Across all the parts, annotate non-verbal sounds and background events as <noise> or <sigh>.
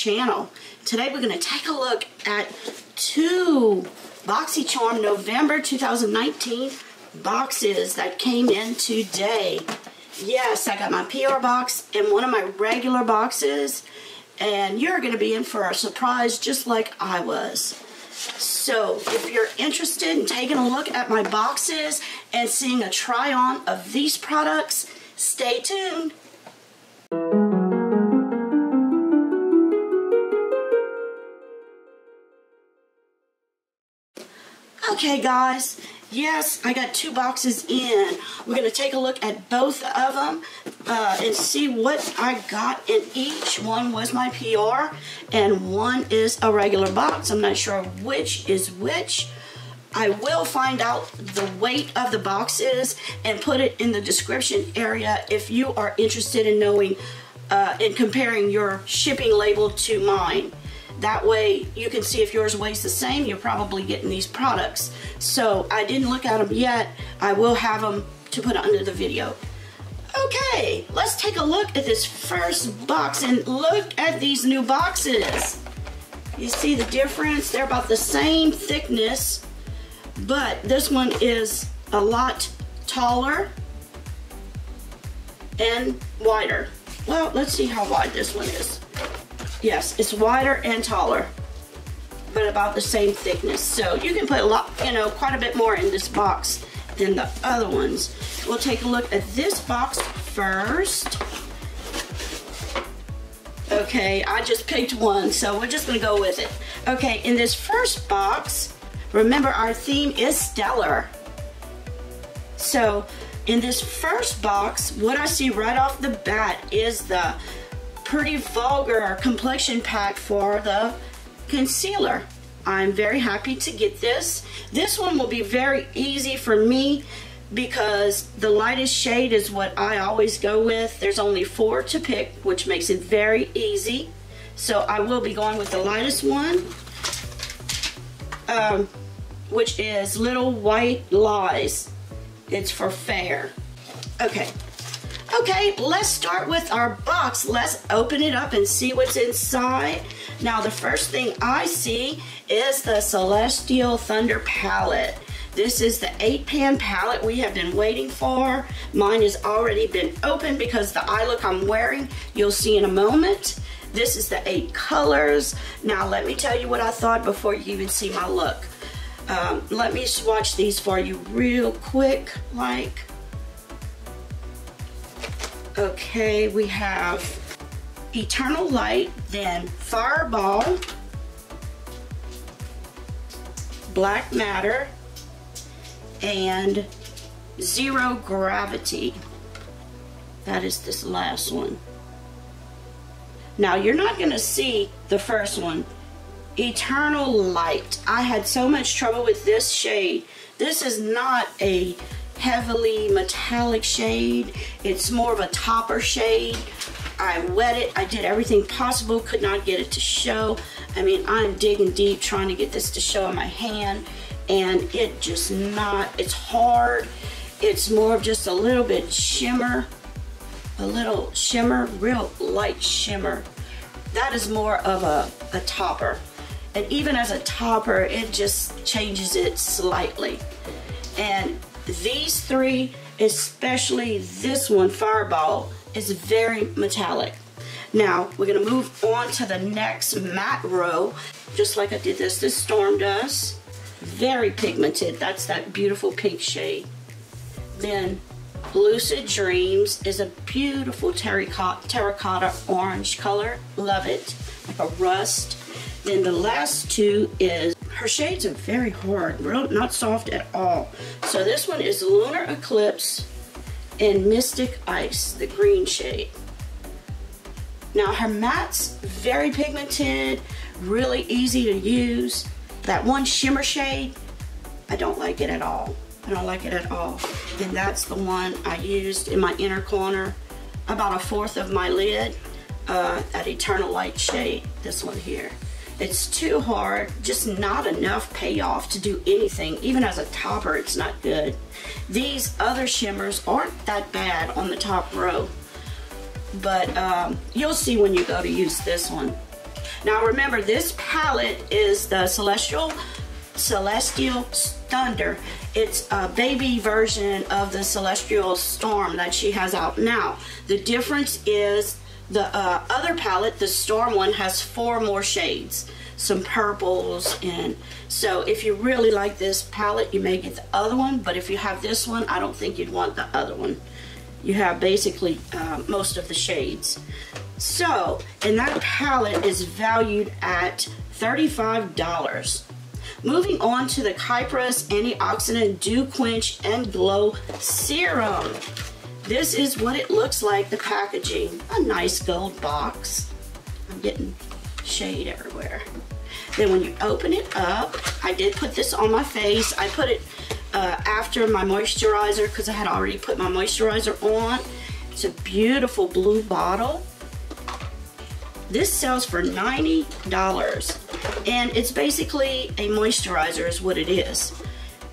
channel. Today we're going to take a look at two BoxyCharm November 2019 boxes that came in today. Yes, I got my PR box and one of my regular boxes and you're going to be in for a surprise just like I was. So if you're interested in taking a look at my boxes and seeing a try on of these products, stay tuned. Okay guys, yes, I got two boxes in. We're going to take a look at both of them uh, and see what I got in each. One was my PR and one is a regular box. I'm not sure which is which. I will find out the weight of the boxes and put it in the description area if you are interested in knowing uh, and comparing your shipping label to mine. That way you can see if yours weighs the same, you're probably getting these products. So I didn't look at them yet. I will have them to put under the video. Okay, let's take a look at this first box and look at these new boxes. You see the difference? They're about the same thickness, but this one is a lot taller and wider. Well, let's see how wide this one is. Yes, it's wider and taller, but about the same thickness. So you can put a lot, you know, quite a bit more in this box than the other ones. We'll take a look at this box first. Okay, I just picked one, so we're just gonna go with it. Okay, in this first box, remember our theme is stellar. So in this first box, what I see right off the bat is the pretty vulgar complexion pack for the concealer. I'm very happy to get this. This one will be very easy for me because the lightest shade is what I always go with. There's only four to pick, which makes it very easy. So I will be going with the lightest one, um, which is Little White Lies. It's for fair. Okay, Okay, let's start with our box. Let's open it up and see what's inside. Now, the first thing I see is the Celestial Thunder palette. This is the 8-pan palette we have been waiting for. Mine has already been opened because the eye look I'm wearing, you'll see in a moment. This is the 8 colors. Now, let me tell you what I thought before you even see my look. Um, let me swatch these for you real quick, like Okay, we have Eternal Light, then Fireball, Black Matter, and Zero Gravity. That is this last one. Now, you're not going to see the first one. Eternal Light. I had so much trouble with this shade. This is not a heavily metallic shade. It's more of a topper shade. I wet it. I did everything possible. Could not get it to show. I mean, I'm digging deep trying to get this to show in my hand. And it just not, it's hard. It's more of just a little bit shimmer. A little shimmer, real light shimmer. That is more of a, a topper. And even as a topper, it just changes it slightly. And these three, especially this one, Fireball, is very metallic. Now, we're gonna move on to the next matte row, just like I did this, this Storm Dust. Very pigmented, that's that beautiful pink shade. Then Lucid Dreams is a beautiful terracotta, terracotta orange color, love it, like a rust. Then the last two is her shades are very hard, real, not soft at all. So this one is Lunar Eclipse and Mystic Ice, the green shade. Now her matte's very pigmented, really easy to use. That one shimmer shade, I don't like it at all. I don't like it at all. And that's the one I used in my inner corner, about a fourth of my lid, uh, that Eternal Light shade, this one here. It's too hard, just not enough payoff to do anything. Even as a topper, it's not good. These other shimmers aren't that bad on the top row, but um, you'll see when you go to use this one. Now remember, this palette is the Celestial Celestial Thunder. It's a baby version of the Celestial Storm that she has out now. The difference is the uh, other palette, the Storm one, has four more shades. Some purples and so if you really like this palette, you may get the other one, but if you have this one, I don't think you'd want the other one. You have basically uh, most of the shades. So, and that palette is valued at $35. Moving on to the Kypris Antioxidant Dew Quench and Glow Serum. This is what it looks like, the packaging. A nice gold box. I'm getting shade everywhere. Then when you open it up, I did put this on my face. I put it uh, after my moisturizer because I had already put my moisturizer on. It's a beautiful blue bottle. This sells for $90 and it's basically a moisturizer is what it is.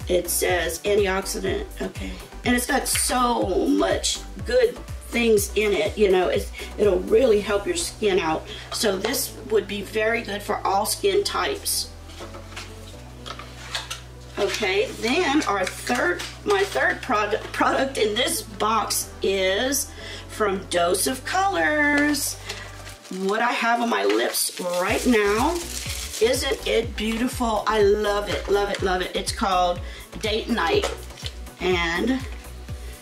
It says antioxidant, okay. And it's got so much good things in it, you know, it'll really help your skin out. So this would be very good for all skin types. Okay, then our third, my third product, product in this box is from Dose of Colors what I have on my lips right now. Isn't it beautiful? I love it, love it, love it. It's called Date Night. And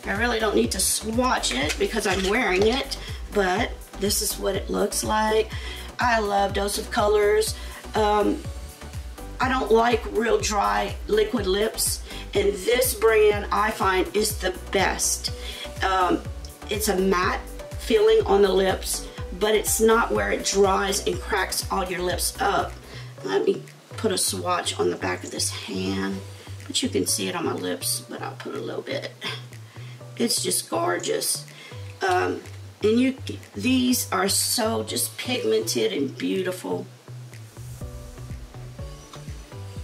I really don't need to swatch it because I'm wearing it, but this is what it looks like. I love Dose of Colors. Um, I don't like real dry liquid lips, and this brand I find is the best. Um, it's a matte feeling on the lips but it's not where it dries and cracks all your lips up. Let me put a swatch on the back of this hand, but you can see it on my lips, but I'll put a little bit. It's just gorgeous. Um, and you, these are so just pigmented and beautiful.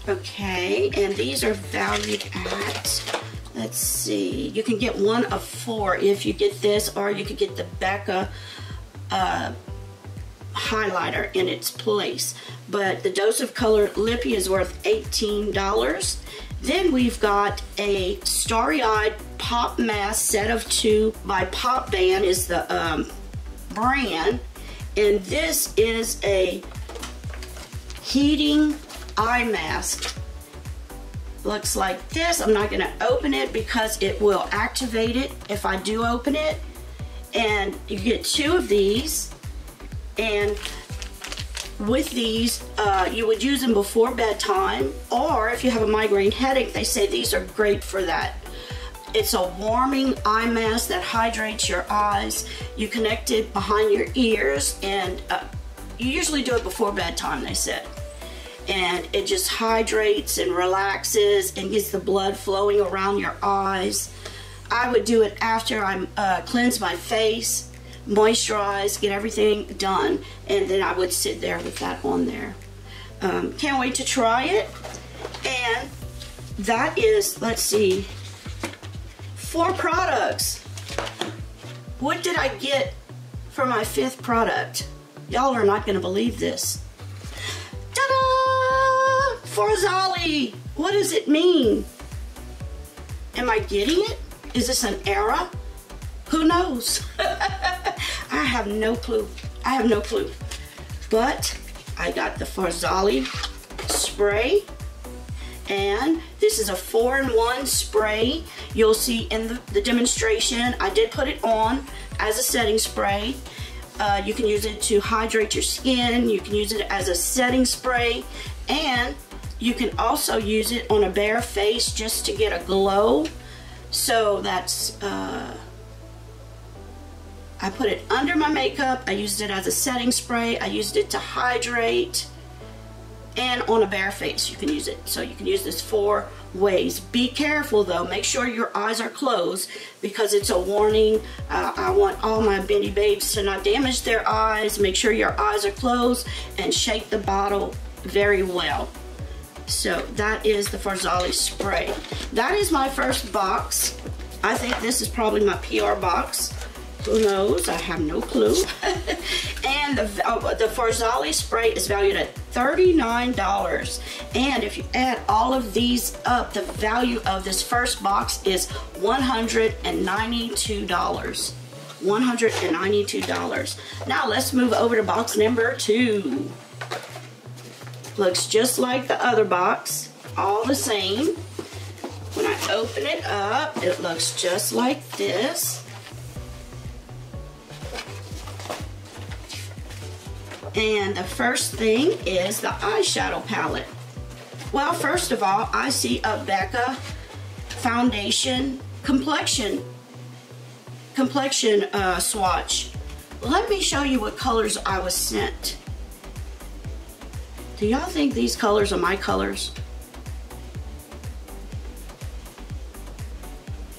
Okay, and these are valued at, let's see, you can get one of four if you get this, or you could get the Becca uh, highlighter in its place. But the Dose of Color Lippy is worth $18. Then we've got a Starry Eyed Pop Mask set of two by Pop Band is the um, brand. And this is a heating eye mask. Looks like this. I'm not going to open it because it will activate it if I do open it and you get two of these and with these uh, you would use them before bedtime or if you have a migraine headache they say these are great for that it's a warming eye mask that hydrates your eyes you connect it behind your ears and uh, you usually do it before bedtime they said and it just hydrates and relaxes and gets the blood flowing around your eyes I would do it after I uh, cleanse my face, moisturize, get everything done, and then I would sit there with that on there. Um, can't wait to try it. And that is, let's see, four products. What did I get for my fifth product? Y'all are not going to believe this. Ta-da! Farsali! What does it mean? Am I getting it? Is this an era? Who knows? <laughs> I have no clue. I have no clue. But I got the Farsali spray and this is a four-in-one spray. You'll see in the, the, demonstration, I did put it on as a setting spray. Uh, you can use it to hydrate your skin. You can use it as a setting spray. And you can also use it on a bare face just to get a glow. So that's, uh, I put it under my makeup. I used it as a setting spray. I used it to hydrate and on a bare face you can use it. So you can use this four ways. Be careful though, make sure your eyes are closed because it's a warning. Uh, I want all my Bindi babes to not damage their eyes. Make sure your eyes are closed and shake the bottle very well. So that is the Farsali spray. That is my first box. I think this is probably my PR box. Who knows? I have no clue. <laughs> and the, uh, the Farsali spray is valued at $39. And if you add all of these up, the value of this first box is $192. $192. Now let's move over to box number two. Looks just like the other box, all the same. When I open it up, it looks just like this. And the first thing is the eyeshadow palette. Well, first of all, I see a Becca foundation complexion complexion uh, swatch. Let me show you what colors I was sent. Do y'all think these colors are my colors?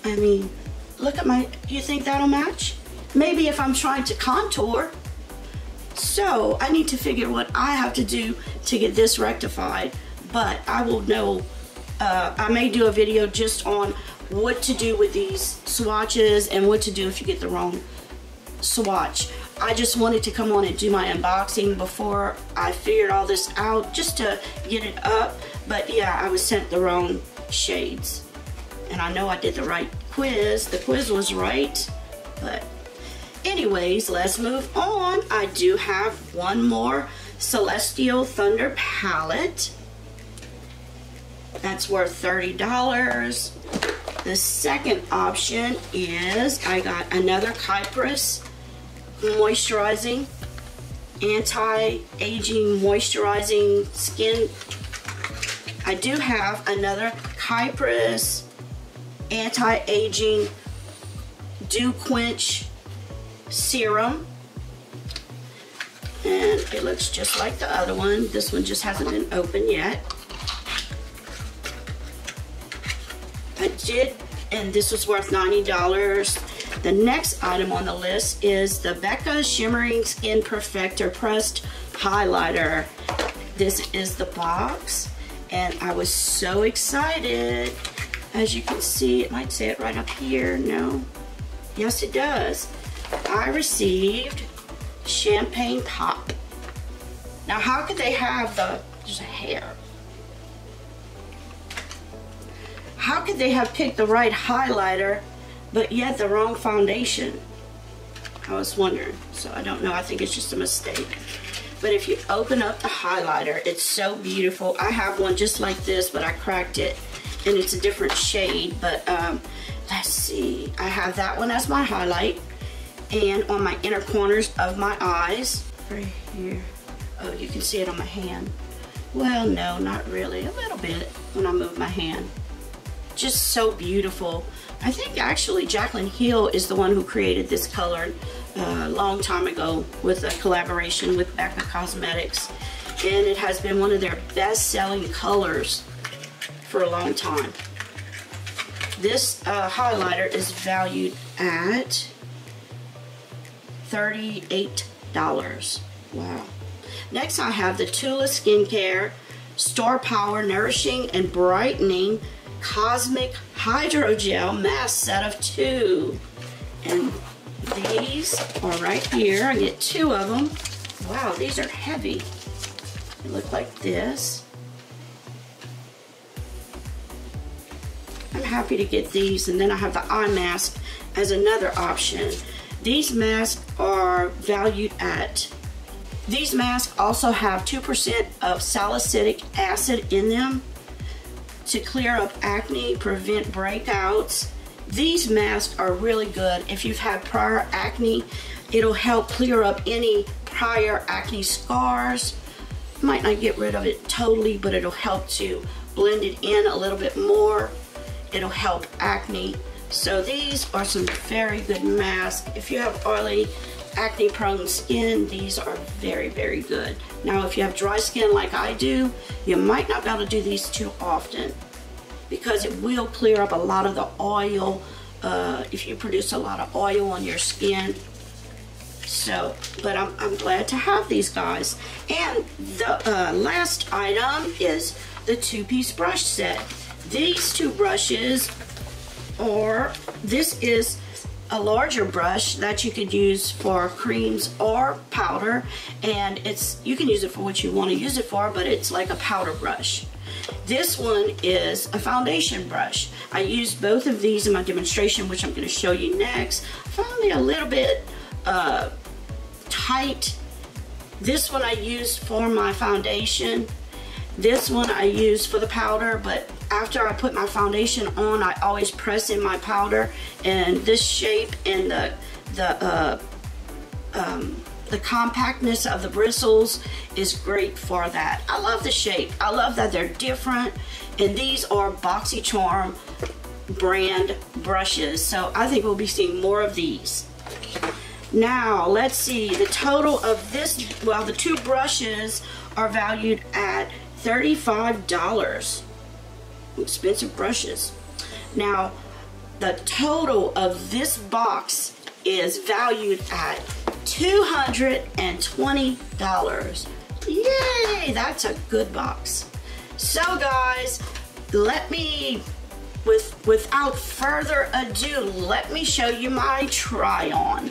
I mean, look at my, do you think that'll match? Maybe if I'm trying to contour. So I need to figure what I have to do to get this rectified. But I will know, uh, I may do a video just on what to do with these swatches and what to do if you get the wrong swatch. I just wanted to come on and do my unboxing before I figured all this out just to get it up. But yeah, I was sent the wrong shades and I know I did the right quiz. The quiz was right, but anyways, let's move on. I do have one more Celestial Thunder palette. That's worth $30. The second option is I got another Kypris moisturizing, anti-aging moisturizing skin. I do have another Kypris anti-aging dew quench serum and it looks just like the other one this one just hasn't been opened yet I did and this was worth $90 the next item on the list is the Becca Shimmering Skin Perfector Pressed Highlighter this is the box and I was so excited as you can see, it might say it right up here. No. Yes, it does. I received Champagne Pop. Now, how could they have the, there's a hair. How could they have picked the right highlighter, but yet the wrong foundation? I was wondering, so I don't know. I think it's just a mistake. But if you open up the highlighter, it's so beautiful. I have one just like this, but I cracked it and it's a different shade, but um, let's see. I have that one as my highlight and on my inner corners of my eyes, right here. Oh, you can see it on my hand. Well, no, not really. A little bit when I move my hand. Just so beautiful. I think actually Jaclyn Hill is the one who created this color uh, a long time ago with a collaboration with Becca Cosmetics. And it has been one of their best-selling colors for a long time. This uh, highlighter is valued at $38. Wow. Next I have the Tula Skincare Star Power Nourishing and Brightening Cosmic Hydrogel Mask Set of two. And these are right here. I get two of them. Wow, these are heavy. They look like this. I'm happy to get these and then I have the eye mask as another option. These masks are valued at, these masks also have 2% of salicylic acid in them to clear up acne, prevent breakouts. These masks are really good. If you've had prior acne, it'll help clear up any prior acne scars. Might not get rid of it totally, but it'll help to blend it in a little bit more. It'll help acne. So these are some very good masks. If you have oily, acne prone skin, these are very, very good. Now, if you have dry skin like I do, you might not be able to do these too often because it will clear up a lot of the oil uh, if you produce a lot of oil on your skin. So, but I'm, I'm glad to have these guys. And the uh, last item is the two-piece brush set. These two brushes or this is a larger brush that you could use for creams or powder and it's you can use it for what you want to use it for but it's like a powder brush. This one is a foundation brush. I used both of these in my demonstration which I'm going to show you next. Finally a little bit uh, tight. This one I used for my foundation. This one I used for the powder but after I put my foundation on, I always press in my powder and this shape and the, the, uh, um, the compactness of the bristles is great for that. I love the shape. I love that they're different. And these are BoxyCharm brand brushes. So I think we'll be seeing more of these. Now, let's see. The total of this, well, the two brushes are valued at $35 expensive brushes. Now, the total of this box is valued at $220. Yay, that's a good box. So guys, let me, with without further ado, let me show you my try on.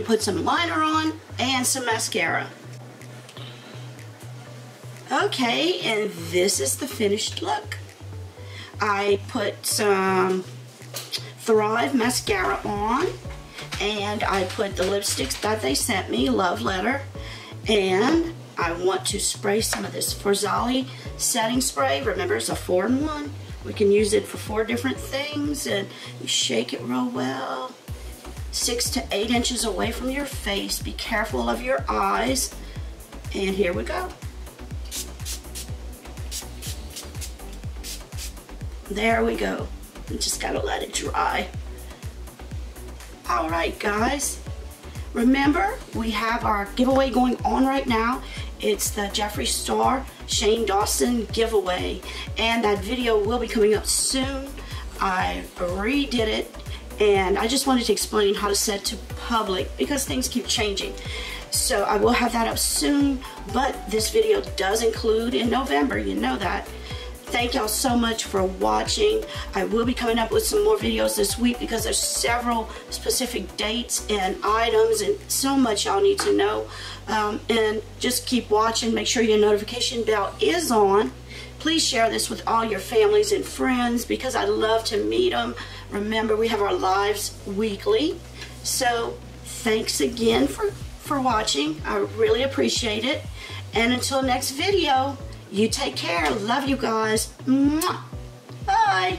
Put some liner on and some mascara. Okay, and this is the finished look. I put some Thrive mascara on and I put the lipsticks that they sent me, Love Letter, and I want to spray some of this Farsali setting spray. Remember, it's a four-in-one. We can use it for four different things, and you shake it real well. Six to eight inches away from your face. Be careful of your eyes. And here we go. There we go. We just gotta let it dry. All right, guys. Remember, we have our giveaway going on right now. It's the Jeffree Star Shane Dawson giveaway. And that video will be coming up soon. I redid it and I just wanted to explain how to set to public because things keep changing. So I will have that up soon, but this video does include in November, you know that. Thank y'all so much for watching. I will be coming up with some more videos this week because there's several specific dates and items and so much y'all need to know. Um, and just keep watching. Make sure your notification bell is on. Please share this with all your families and friends because I love to meet them. Remember, we have our lives weekly. So thanks again for, for watching. I really appreciate it. And until next video, you take care. Love you guys. Mwah. Bye.